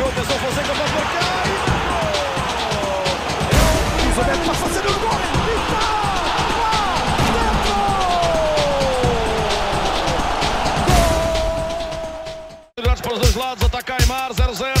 Iniciou, pensou Fonseca, pode marcar e marcou! Elizabeth para fazer o tá gol! E está! Lá! Gol! para os dois lados, ataca Aymar, 0-0.